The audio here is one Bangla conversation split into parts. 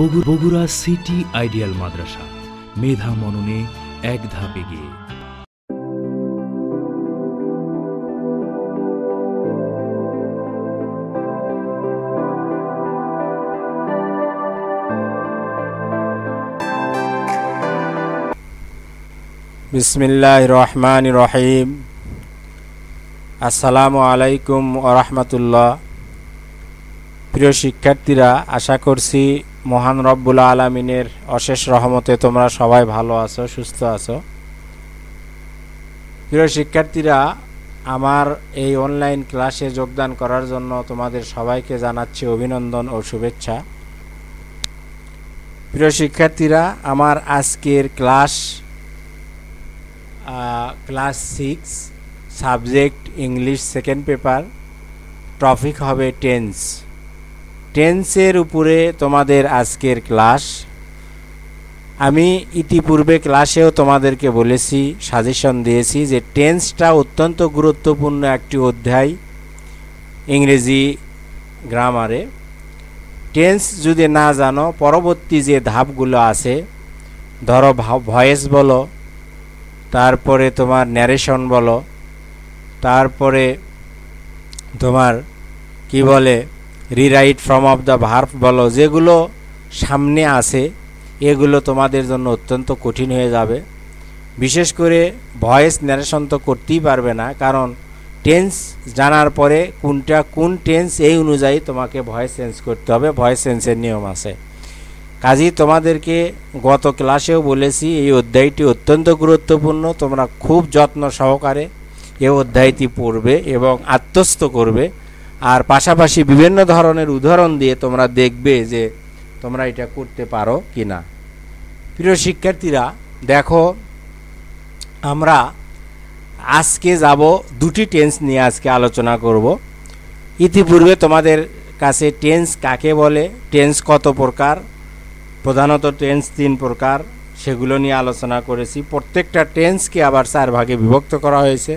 বগু- বগুড়া সিটি আইডিয়াল মাদ্রাসা। মেধা মননে এক ধাপ এগিয়ে। বিসমিল্লাহ রহমান রহিম। আসসালামু আলাইকুম রহমতুল্লাহ। প্রিয় শিক্ষার্থীরা, আশা করছি মহান রব্বুল আলমিনের অশেষ রহমতে তোমরা সবাই ভালো আছো, সুস্থ আছো। প্রিয় শিক্ষার্থীরা, আমার এই অনলাইন ক্লাসে যোগদান করার জন্য তোমাদের সবাইকে জানাচ্ছি অভিনন্দন ও শুভেচ্ছা। প্রিয় শিক্ষার্থীরা, আমার আজকের class class six subject English second paper topic হবে টেন্স টেন্সের উপরে তোমাদের আজকের ক্লাস। আমি ইতিপূর্বে ক্লাসেও তোমাদেরকে বলেছি, সাজেশন দিয়েছি যে টেন্সটা অত্যন্ত গুরুত্বপূর্ণ একটি অধ্যায় ইংরেজি গ্রামারে। টেন্স যদি না জানো, পরবর্তী যে ধাপগুলো আছে, ধরো ভয়েস বলো, তারপরে তোমার ন্যারেশন বলো, তারপরে তোমার কি বলে rewrite form of the verb বলো, যেগুলো সামনে আছে, এগুলো তোমাদের জন্য অত্যন্ত কঠিন হয়ে যাবে। বিশেষ করে ভয়েস ন্যারেশন তো করতেই পারবে না, কারণ টেন্স জানার পরে কোনটা, কোন টেন্স এই অনুযায়ী তোমাকে ভয়েস চেঞ্জ করতে হবে ভয়েস চেঞ্জের নিয়ম আছে। কাজেই তোমাদেরকে গত ক্লাসেও বলেছি, এই অধ্যায়টি অত্যন্ত গুরুত্বপূর্ণ, তোমরা খুব যত্ন সহকারে এই অধ্যায়টি পড়বে এবং আত্মস্থ করবে। আর পাশাপাশি বিভিন্ন ধরনের উদাহরণ দিয়ে তোমরা দেখবে যে তোমরা এটা করতে পারো কি না প্রিয় শিক্ষার্থীরা, দেখো, আমরা আজকে যাব দুটি টেন্স নিয়ে আজকে আলোচনা করব। ইতিপূর্বে তোমাদের কাছে টেন্স কাকে বলে, টেন্স কত প্রকার, প্রধানত টেন্স তিন প্রকার, সেগুলো নিয়ে আলোচনা করেছি। প্রত্যেকটা টেন্সকে আবার চার ভাগে বিভক্ত করা হয়েছে,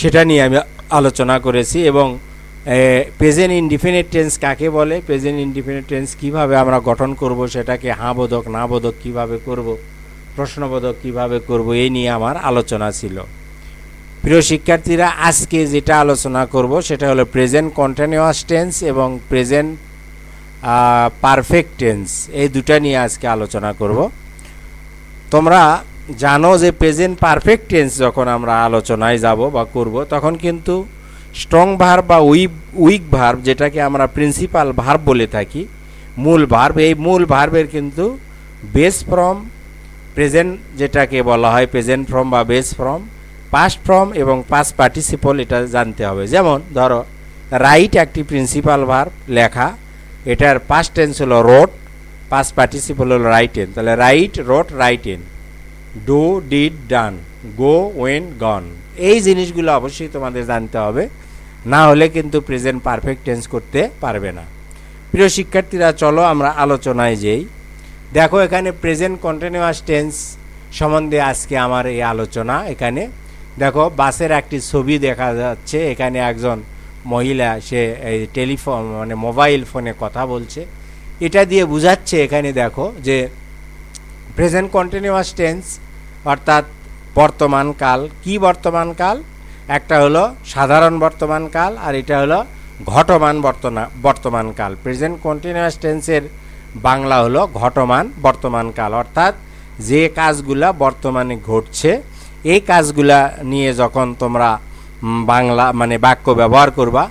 সেটা নিয়ে আমি আলোচনা করেছি এবং প্রেজেন্ট ইনডিফিনিট টেন্স কাকে বলে? প্রেজেন্ট ইনডিফিনিট টেন্স কীভাবে আমরা গঠন করব? সেটাকে হাঁ বোধক, না বোধক কীভাবে করব? প্রশ্নবোধক কীভাবে করব? এই নিয়ে আমার আলোচনা ছিল। প্রিয় শিক্ষার্থীরা, আজকে যেটা আলোচনা করব, সেটা হলো প্রেজেন্ট কন্টিনিউয়াস টেন্স এবং প্রেজেন্ট পারফেক্ট টেন্স এই দুটা নিয়ে আজকে আলোচনা করব। তোমরা জানো যে প্রেজেন্ট পারফেক্ট টেন্স যখন আমরা আলোচনায় যাব বা করব, তখন কিন্তু স্ট্রং ভার্ব বা উইক উইক ভার্ব, যেটাকে আমরা প্রিন্সিপাল ভার্ব বলে থাকি, মূল ভার্ব, এই মূল ভার্বের কিন্তু বেস ফ্রম, প্রেজেন্ট যেটাকে বলা হয়, প্রেজেন্ট ফ্রম বা বেস ফ্রম, পাস্ট ফ্রম এবং পাস্ট পার্টিসিপল, এটা জানতে হবে। যেমন, ধরো, রাইট একটি প্রিন্সিপাল ভার্ব লেখা, এটার পাস্ট টেন্স হলো রোড পাস্ট পার্টিসিপল হলো রাইট এন তাহলে write wrote written do, did, done. Go, went, gone. এই জিনিসগুলো অবশ্যই তোমাদের জানতে হবে। না হলে কিন্তু প্রেজেন্ট পারফেক্ট টেন্স করতে পারবে না। প্রিয় শিক্ষার্থীরা, চলো আমরা আলোচনায় যেই। দেখো, এখানে প্রেজেন্ট কন্টিনিউয়াস টেন্স সম্বন্ধে আজকে আমার এই আলোচনা এখানে। দেখো, বাসের একটি ছবি দেখা যাচ্ছে। এখানে একজন মহিলা, সে এই টেলিফোন মানে মোবাইল ফোনে কথা বলছে। এটা দিয়ে বুঝাচ্ছে এখানে দেখো যে প্রেজেন্ট কন্টিনিউয়াস টেন্স অর্থাৎ বর্তমানকাল কি বর্তমানকাল একটা হলো সাধারণ বর্তমানকাল আর এটা হলো ঘটমান বর্তনা বর্তমানকাল প্রেজেন্ট কন্টিনিউয়াস টেন্সের বাংলা হলো ঘটমান বর্তমানকাল অর্থাৎ যে কাজগুলা বর্তমানে ঘটছে, এই কাজগুলা নিয়ে যখন তোমরা বাংলা মানে বাক্য ব্যবহার করবা,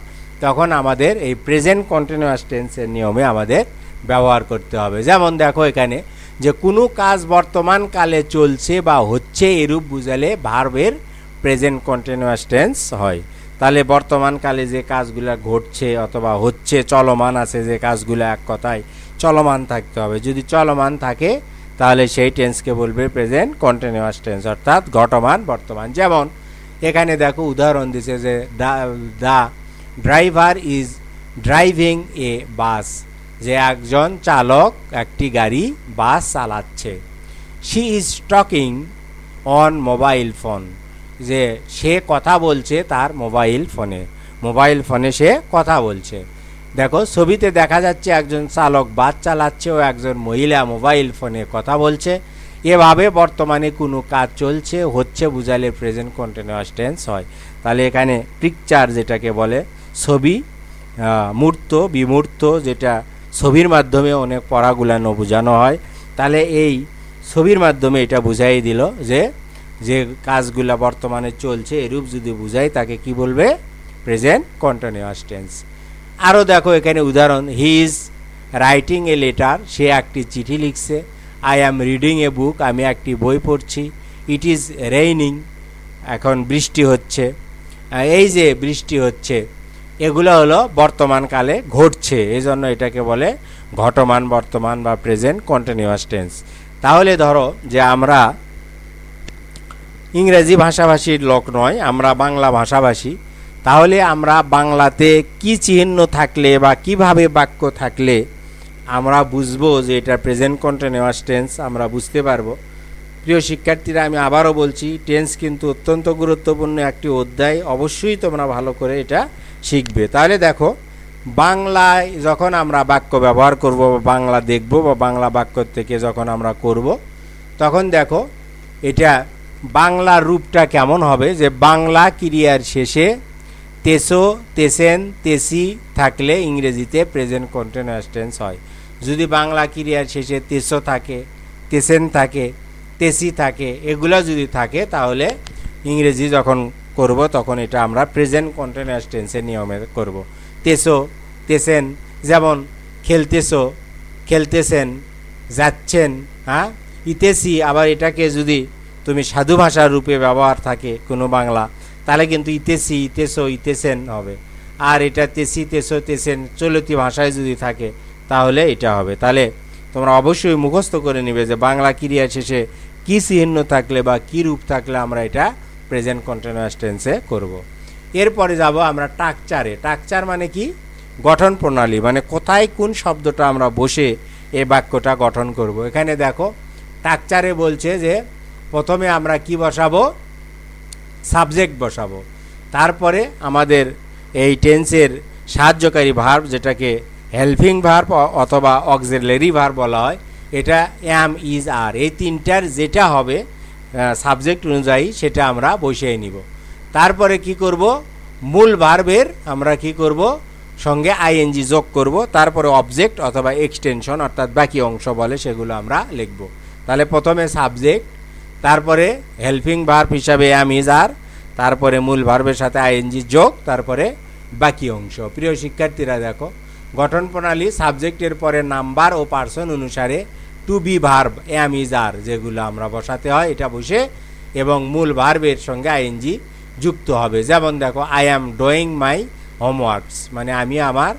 তখন আমাদের এই প্রেজেন্ট কন্টিনিউয়াস টেন্সের নিয়মে আমাদের ব্যবহার করতে হবে। যেমন দেখো এখানে যে কোনো কাজ বর্তমান কালে চলছে বা হচ্ছে এরূপ বুঝালে ভার্বের প্রেজেন্ট কন্টিনিউয়াস টেন্স হয়। তাহলে বর্তমান কালে যে কাজগুলো ঘটছে অথবা হচ্ছে চলমান আছে যে কাজগুলো এক কথায় চলমান থাকতে হবে। যদি চলমান থাকে, তাহলে সেই টেন্সকে বলবে প্রেজেন্ট কন্টিনিউয়াস টেন্স অর্থাৎ ঘটমান বর্তমান। যেমন, এখানে দেখো উদাহরণ দিছে যে the driver is driving a bus যে একজন চালক একটি গাড়ি বাস চালাচ্ছে। She is talking on mobile phone যে সে কথা বলছে তার মোবাইল ফোনে মোবাইল ফোনে সে কথা বলছে। দেখো, ছবিতে দেখা যাচ্ছে একজন চালক বাস চালাচ্ছে ও একজন মহিলা মোবাইল ফোনে কথা বলছে। এভাবে বর্তমানে কোনো কাজ চলছে, হচ্ছে বুঝালে প্রেজেন্ট কন্টিনিউয়াস টেন্স হয়। তাহলে এখানে পিকচার যেটাকে বলে, ছবি মূর্ত বিমূর্ত যেটা ছবির মাধ্যমে অনেক পড়াগুলানো বোঝানো হয়। তাহলে এই ছবির মাধ্যমে এটা বুঝাই দিল যে যে কাজগুলা বর্তমানে চলছে, এরূপ যদি বুঝাই তাকে কি বলবে? প্রেজেন্ট কন্টিনিউয়াস টেন্স আরও দেখো এখানে উদাহরণ he is writing a letter সে একটি চিঠি লিখছে আই অ্যাম রিডিং এ বুক আমি একটি বই পড়ছি ইট ইজ রেইনিং এখন বৃষ্টি হচ্ছে। এই যে বৃষ্টি হচ্ছে এগুলো হলো বর্তমানকালে ঘটছে এই জন্য এটাকে বলে ঘটমান বর্তমান বা প্রেজেন্ট কন্টিনিউয়াস টেন্স তাহলে ধরো যে আমরা ইংরেজি ভাষাভাষীর লোক নয়, আমরা বাংলা ভাষাভাষী, তাহলে আমরা বাংলাতে কি চিহ্ন থাকলে বা কীভাবে বাক্য থাকলে আমরা বুঝব যে এটা প্রেজেন্ট কন্টিনিউয়াস টেন্স আমরা বুঝতে পারব। প্রিয় শিক্ষার্থীরা, আমি আবারও বলছি টেন্স কিন্তু অত্যন্ত গুরুত্বপূর্ণ একটি অধ্যায়, অবশ্যই তোমরা ভালো করে এটা শিখবে। তাহলে দেখো, বাংলায় যখন আমরা বাক্য ব্যবহার করব বা বাংলা দেখব বা বাংলা বাক্য থেকে যখন আমরা করব, তখন দেখো, এটা বাংলা রূপটা কেমন হবে? যে বাংলা ক্রিয়ার শেষে তেসো, তেসেন, তেসি থাকলে ইংরেজিতে প্রেজেন্ট কন্টিনিউয়াস টেন্স হয়। যদি বাংলা ক্রিয়ার শেষে তেসো থাকে, তেসেন থাকে, তেসি থাকে, এগুলো যদি থাকে, তাহলে ইংরেজি যখন করব, তখন এটা আমরা প্রেজেন্ট কন্টিনিউয়াস টেন্সের নিয়মে করব। তেসো, তেসেন, যেমন খেলতেছো খেলতেছেন যাচ্ছেন হ্যাঁ? ইতেসি, আবার এটাকে যদি তুমি সাধু ভাষার রূপে ব্যবহার থাকে কোনো বাংলা, তাহলে কিন্তু ইতেসি, ইতেসো, ইতেসেন হবে। আর এটা তেসি, তেসো, তেসেন চলতি ভাষায় যদি থাকে, তাহলে এটা হবে। তাহলে তোমরা অবশ্যই মুখস্থ করে নিবে যে বাংলা ক্রিয়া শেষে কী চিহ্ন থাকলে বা কি রূপ থাকলে আমরা এটা প্রেজেন্ট কন্টিনিউয়াস টেন্সে করব। এরপরে যাব আমরা টাকচারে টাকচার মানে কি গঠন প্রণালী মানে কোথায় কোন শব্দটা আমরা বসে এই বাক্যটা গঠন করব। এখানে দেখো টাকচারে বলছে যে প্রথমে আমরা কি বসাবো সাবজেক্ট বসাবো তারপরে আমাদের এই টেন্সের সাহায্যকারী ভার্ব যেটাকে হেল্পিং ভার্ব অথবা অক্সিলারি ভার্ব বলা হয়, এটা অ্যাম ইজ আর এই তিনটার যেটা হবে সাবজেক্ট অনুযায়ী সেটা আমরা বসিয়ে নিব। তারপরে কি করব? মূল ভার্বের আমরা কি করব? সঙ্গে আইএনজি যোগ করব। তারপরে অবজেক্ট অথবা এক্সটেনশন অর্থাৎ বাকি অংশ বলে সেগুলো আমরা লিখব। তাহলে প্রথমে সাবজেক্ট তারপরে হেল্পিং ভার্ব হিসাবে অ্যাম ইজ আর তারপরে মূল ভার্বের সাথে আইএনজি যোগ, তারপরে বাকি অংশ। প্রিয় শিক্ষার্থীরা দেখো, গঠন প্রণালী সাবজেক্টের পরে নাম্বার ও পার্সন অনুসারে to be verb am is are যেগুলো আমরা বসাতে হয়, এটা বসে, এবং মূল ভার্বের সঙ্গে আইএনজি যুক্ত হবে। যেমন দেখো I am doing my homeworks মানে আমি আমার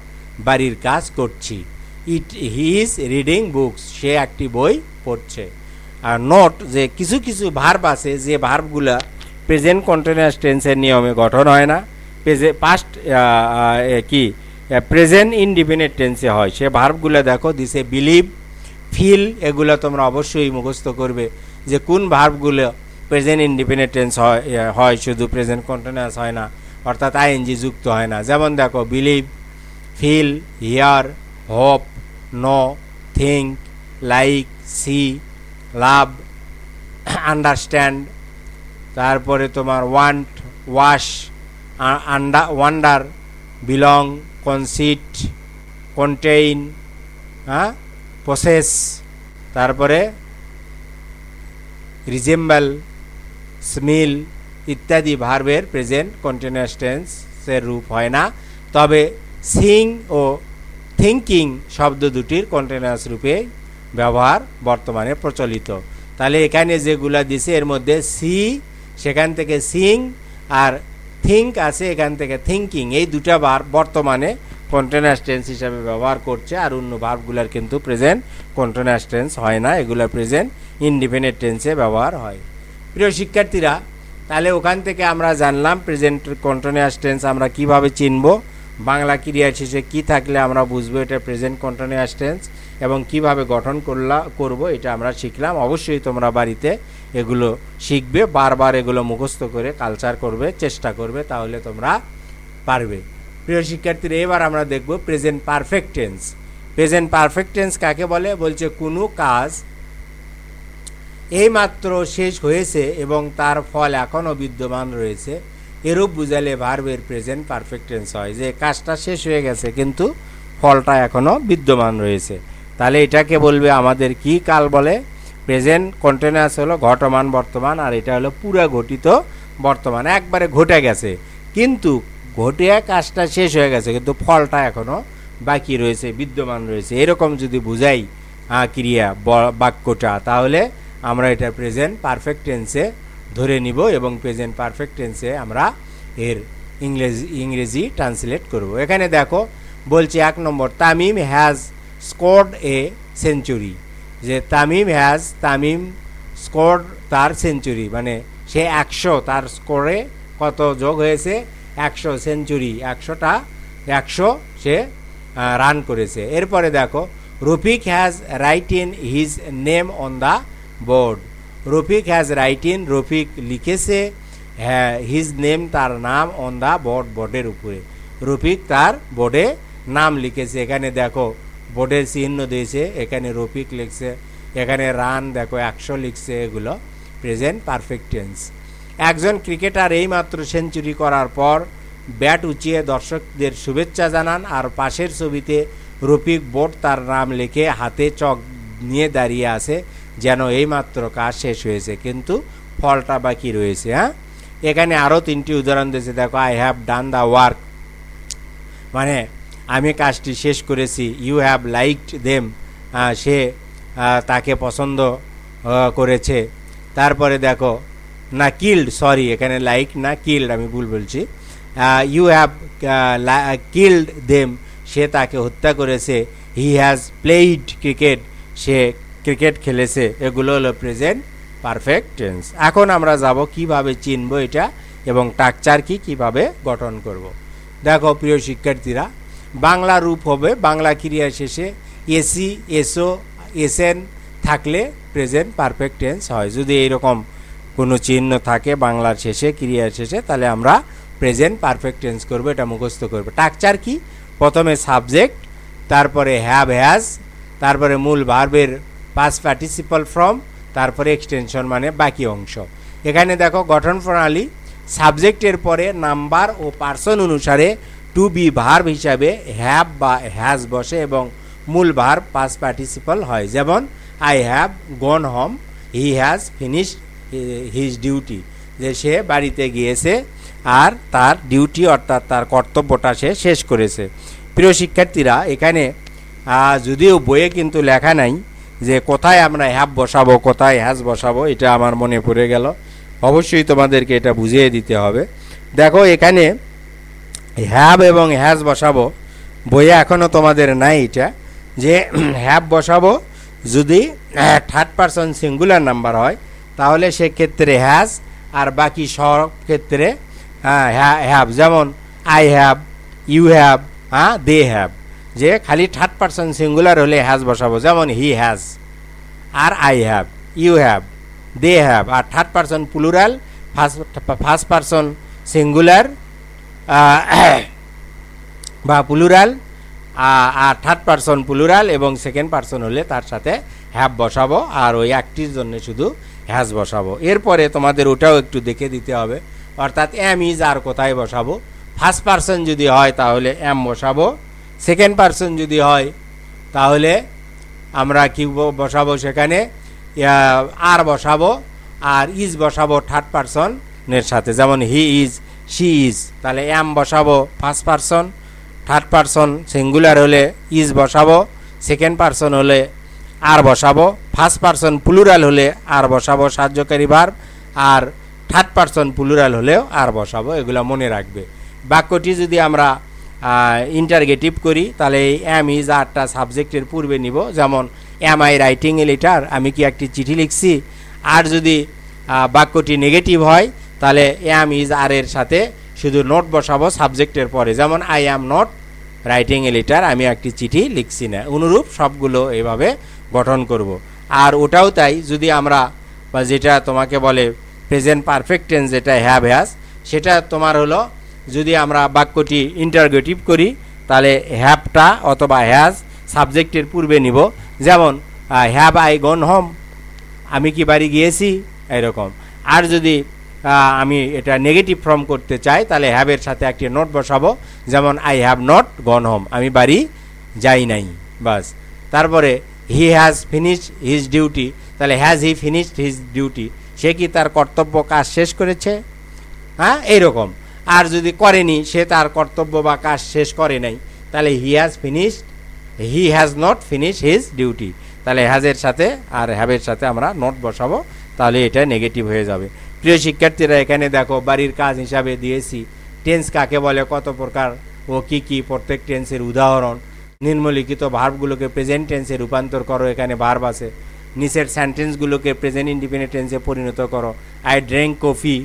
বাড়ির কাজ করছি। It he is reading books সে একটি বই পড়ছে। আর নোট যে কিছু কিছু ভার্ব আছে, যে ভার্বগুলা প্রেজেন্ট কন্টিনিউয়াস টেন্সের নিয়মে গঠন হয় না প্রেজে পাস্ট কি প্রেজেন্ট ইনডিপেন্ডেন্ট টেন্সে হয়। সে ভার্বগুলো দেখো দিছে বিলিভ ফিল এগুলো তোমরা অবশ্যই মুখস্থ করবে যে কোন ভার্বগুলো প্রেজেন্ট ইন্ডিপেন্ডেন্ট টেন্স হয় হয়, শুধু প্রেজেন্ট কন্টিনিউয়াস হয় না, অর্থাৎ আইএনজি যুক্ত হয় না। যেমন দেখো believe feel hear hope know think like see love understand তারপরে তোমার want wash under wonder belong conceit contain হ্যাঁ? প্রসেস তারপরে রিজেম্বল স্মিল ইত্যাদি ভার্বের প্রেজেন্ট কন্টিনিউয়াস টেন্সের রূপ হয় না। তবে সিং ও থিঙ্কিং শব্দ দুটির কন্টিনিউয়াস রূপে ব্যবহার বর্তমানে প্রচলিত। তাহলে এখানে যেগুলা দিছে, এর মধ্যে সি সেখান থেকে সিং আর থিঙ্ক আছে, এখান থেকে থিঙ্কিং এই দুটা বার বর্তমানে কন্টিনিউয়াস টেন্স হিসাবে ব্যবহার করছে আর অন্য ভার্বগুলার কিন্তু প্রেজেন্ট কন্টিনিউয়াস টেন্স হয় না এগুলা প্রেজেন্ট ইনডিপেন্ডেন্ট টেন্সে ব্যবহার হয়। প্রিয় শিক্ষার্থীরা, তাহলে ওখান থেকে আমরা জানলাম প্রেজেন্ট কন্টিনিউয়াস টেন্স আমরা কীভাবে চিনব, বাংলা ক্রিয়ার শেষে কি থাকলে আমরা বুঝব এটা প্রেজেন্ট কন্টিনিউয়াস টেন্স এবং কীভাবে গঠন করলা, করব এটা আমরা শিখলাম। অবশ্যই তোমরা বাড়িতে এগুলো শিখবে, বারবার এগুলো মুখস্থ করে কালচার করবে, চেষ্টা করবে, তাহলে তোমরা পারবে। প্রিয় শিক্ষার্থীরা, এবার আমরা দেখব present perfect tense present perfect tense কাকে বলে? বলছে, কোনো কাজ এইমাত্র শেষ হয়েছে এবং তার ফল এখনও বিদ্যমান রয়েছে। এরূপ বুঝালে ভার্বের প্রেজেন্ট পারফেক্ট টেন্স হয় যে, কাজটা শেষ হয়ে গেছে, কিন্তু ফলটা এখনও বিদ্যমান রয়েছে। তাহলে এটাকে বলবে আমাদের কি কাল বলে? প্রেজেন্ট কন্টিনিউয়াস হলো ঘটমান বর্তমান, আর এটা হলো পুরা ঘটিত বর্তমান। একবারে ঘটে গেছে, কিন্তু ঘটে কাজটা শেষ হয়ে গেছে, কিন্তু ফলটা এখনও বাকি রয়েছে, বিদ্যমান রয়েছে। এরকম যদি বুঝাই ক্রিয়া বাক্যটা, তাহলে আমরা এটা প্রেজেন্ট পারফেক্ট টেন্সে ধরে নিব এবং প্রেজেন্ট পারফেক্ট টেন্সে আমরা এর ইংরেজি ইংরেজি ট্রান্সলেট করব। এখানে দেখো, বলছে এক number, Tamim has scored a century যে তামিম হ্যাজ তামিম স্কোর্ড তার সেঞ্চুরি মানে সে একশো তার স্কোরে কত যোগ হয়েছে? একশো সেঞ্চুরি, একশোটা, একশো সে রান করেছে। এরপরে দেখো, Rafiq has written his name on the board Rafiq has written Rafiq লিখেছে হ্যাঁ হিজ নেম তার নাম অন দ্য বোর্ড বোর্ডের উপরে। রফিক তার বোর্ডে নাম লিখেছে। এখানে দেখো বোর্ডের চিহ্ন দিয়েছে, এখানে রফিক লিখছে, এখানে রান দেখো, একশো লিখছে, এগুলো প্রেজেন্ট পারফেক্ট টেন্স একজন ক্রিকেটার এইমাত্র সেঞ্চুরি করার পর ব্যাট উঁচিয়ে দর্শকদের শুভেচ্ছা জানান আর পাশের ছবিতে রফিক বোর্ড তার নাম লিখে হাতে চক নিয়ে দাঁড়িয়ে আছে যেন এইমাত্র কাজ শেষ হয়েছে, কিন্তু ফলটা বাকি রয়েছে হ্যাঁ? এখানে আরও তিনটি উদাহরণ দিয়েছে, দেখো I have done the work মানে আমি কাজটি শেষ করেছি ইউ হ্যাভ লাইকড দেম সে তাকে পছন্দ করেছে। তারপরে দেখো না কিল্ড সরি এখানে লাইক না কিল্ড আমি ভুল বলছি। ইউ হ্যাভ কিল্ড দেম সে তাকে হত্যা করেছে। হি হ্যাজ প্লেইড ক্রিকেট সে ক্রিকেট খেলেছে। এগুলো হলো প্রেজেন্ট পারফেক্ট টেন্স এখন আমরা যাব কীভাবে চিনব এটা এবং টাকচার কি কীভাবে গঠন করব। দেখো প্রিয় শিক্ষার্থীরা, বাংলা রূপ হবে, বাংলা ক্রিয়া শেষে এসি, এসও, এসএন থাকলে প্রেজেন্ট পারফেক্ট টেন্স হয়। যদি এইরকম কোনো চিহ্ন থাকে বাংলার শেষে, ক্রিয়ার শেষে, তাহলে আমরা প্রেজেন্ট পারফেক্ট টেন্স করব, এটা মুখস্থ করব। টাকচার কি? প্রথমে সাবজেক্ট তারপরে হ্যাভ হ্যাজ তারপরে মূল ভার্বের পাস পার্টিসিপাল ফ্রম তারপরে এক্সটেনশন মানে বাকি অংশ। এখানে দেখো, গঠন প্রণালী সাবজেক্টের পরে নাম্বার ও পার্সন অনুসারে টু বি ভার্ব হিসাবে হ্যাভ বা হ্যাজ বসে এবং মূল ভার্ব পাস পার্টিসিপাল হয়। যেমন I have gone home he has finished his duty যে সে বাড়িতে গিয়েছে আর তার ডিউটি অর্থাৎ তার কর্তব্যটা সে শেষ করেছে। প্রিয় শিক্ষার্থীরা, এখানে যদিও বইয়ে কিন্তু লেখা নাই যে কোথায় আমরা হ্যাব বসাবো, কোথায় হ্যাজ বসাবো, এটা আমার মনে পড়ে গেল। অবশ্যই তোমাদেরকে এটা বুঝিয়ে দিতে হবে। দেখো, এখানে হ্যাব এবং হ্যাজ বসাবো বইয়ে এখনও তোমাদের নাই এটা, যে হ্যাব বসাবো যদি থার্ড পারসন সিঙ্গুলার নাম্বার হয় তাহলে সেক্ষেত্রে হ্যাজ আর বাকি সব ক্ষেত্রে হ্যাঁ হ্যাভ যেমন আই হ্যাভ ইউ হ্যাভ হ্যাঁ দে হ্যাভ যে খালি থার্ড পারসন সিঙ্গুলার হলে হ্যাজ বসাবো, যেমন he has R I have you have they have R third person plural first first person singular বা প্লুরাল আর থার্ড পারসন প্লুরাল এবং সেকেন্ড পারসন হলে তার সাথে হ্যাভ বসাবো। আর ওই একটির জন্য শুধু হ্যাজ বসাবো। এরপরে তোমাদের ওটাও একটু দেখে দিতে হবে। অর্থাৎ এম ইজ আর কোথায় বসাবো? ফার্স্ট পারসন যদি হয় তাহলে এম বসাবো। সেকেন্ড পারসন যদি হয়, তাহলে আমরা কি বসাবো সেখানে? আর বসাবো আর ইজ বসাবো থার্ড পারসনের সাথে। যেমন হি ইজ শি ইজ তাহলে এম বসাবো first person third person singular হলে ইজ বসাবো। সেকেন্ড পারসন হলে আর বসাবো। ফার্স্ট পারসন প্লুরাল হলে আর বসাবো সাহায্যকারী ভার্ব আর থার্ড পারসন প্লুরাল হলেও আর বসাবো, এগুলো মনে রাখবে। বাক্যটি যদি আমরা ইন্টারগেটিভ করি, তাহলে এই এম ইজ আরটা সাবজেক্টের পূর্বে নিব। যেমন am I writing a letter আমি কি একটি চিঠি লিখছি? আর যদি বাক্যটি নেগেটিভ হয়, তাহলে এম ইজ আর এর সাথে শুধু নোট বসাবো সাবজেক্টের পরে। যেমন I am not writing a letter আমি একটি চিঠি লিখছি না। অনুরূপ সবগুলো এভাবে গঠন করব। আর ওটাও তাই, যদি আমরা, বা যেটা তোমাকে বলে প্রেজেন্ট পারফেক্ট টেন্স যেটা হ্যাভ হ্যাজ সেটা তোমার হলো, যদি আমরা বাক্যটি ইন্টারগেটিভ করি, তাহলে হ্যাভটা অথবা হ্যাজ সাবজেক্টের পূর্বে নিব। যেমন হ্যাভ আই গন হোম আমি কি বাড়ি গিয়েছি? এরকম আর যদি আমি এটা নেগেটিভ ফর্ম করতে চাই, তাহলে হ্যাভের সাথে একটি নোট বসাবো। যেমন I have not gone home আমি বাড়ি যাই নাই। বাস। তারপরে he has finished his duty তাহলে has he finished his duty সে কি তার কর্তব্য কাজ শেষ করেছে? হ্যাঁ এইরকম। আর যদি করেনি, সে তার কর্তব্য বা কাজ শেষ করে নাই। তাহলে he has finished he has not finish his duty তাহলে হ্যাজের সাথে আর হ্যাভের সাথে আমরা নোট বসাবো, তাহলে এটা নেগেটিভ হয়ে যাবে। প্রিয় শিক্ষার্থীরা, এখানে দেখো, বাড়ির কাজ হিসাবে দিয়েছি। টেন্স কাকে বলে? কত প্রকার? ও কি কি? প্রত্যেক টেন্সের উদাহরণ। নিম্নলিখিত ভার্বগুলোকে প্রেজেন্ট টেন্সে রূপান্তর করো, এখানে ভার্ব আছে। নিচের সেন্টেন্সগুলোকে প্রেজেন্ট ইন্ডিপেন্ডেন্ট টেন্সে পরিণত করো। আই ড্রিঙ্ক কফি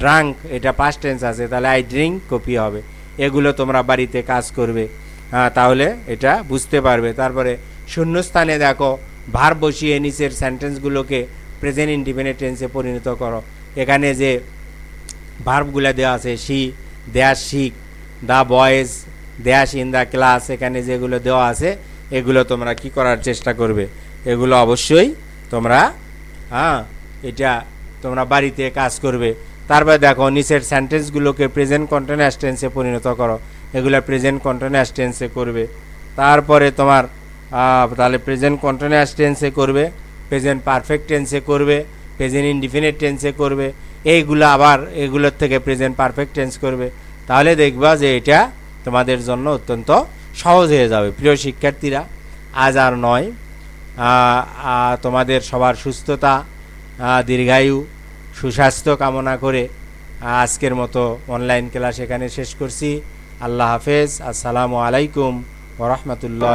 ড্রাঙ্ক এটা পাস্ট টেন্স আছে, তাহলে আই ড্রিঙ্ক কফি হবে। এগুলো তোমরা বাড়িতে কাজ করবে। হ্যাঁ তাহলে এটা বুঝতে পারবে। তারপরে শূন্যস্থানে দেখো ভার বসিয়ে নিচের সেন্টেন্সগুলোকে প্রেজেন্ট ইন্ডিপেন্ডেন্ট টেন্সে পরিণত করো। এখানে যে ভার্বগুলো দেওয়া আছে শি দেয়া শিখ দ্য বয়েজ দেয়াস ইন ক্লাস এখানে যেগুলো দেওয়া আছে, এগুলো তোমরা কি করার চেষ্টা করবে? এগুলো অবশ্যই তোমরা হ্যাঁ এটা তোমরা বাড়িতে কাজ করবে। তারপরে দেখো, নিচের সেন্টেন্সগুলোকে প্রেজেন্ট কন্টিনিউয়াস টেন্সে পরিণত করো। এগুলো প্রেজেন্ট কন্টিনিউয়াস টেন্সে করবে। তারপরে তোমার তাহলে প্রেজেন্ট কন্টিনিউয়াস টেন্সে করবে প্রেজেন্ট পারফেক্ট টেন্সে করবে প্রেজেন্ট ইনডিফিনিট টেন্সে করবে। এইগুলো আবার এগুলোর থেকে প্রেজেন্ট পারফেক্ট টেন্স করবে। তাহলে দেখবা যে এটা তোমাদের জন্য অত্যন্ত সহজ হয়ে যাবে। প্রিয় শিক্ষার্থীরা, আজ আর নয়। তোমাদের সবার সুস্থতা দীর্ঘায়ু, সুস্বাস্থ্য কামনা করে আজকের মতো অনলাইন ক্লাস এখানে শেষ করছি। আল্লাহ হাফেজ। আসসালামু আলাইকুম ওরহমতুল্লাহ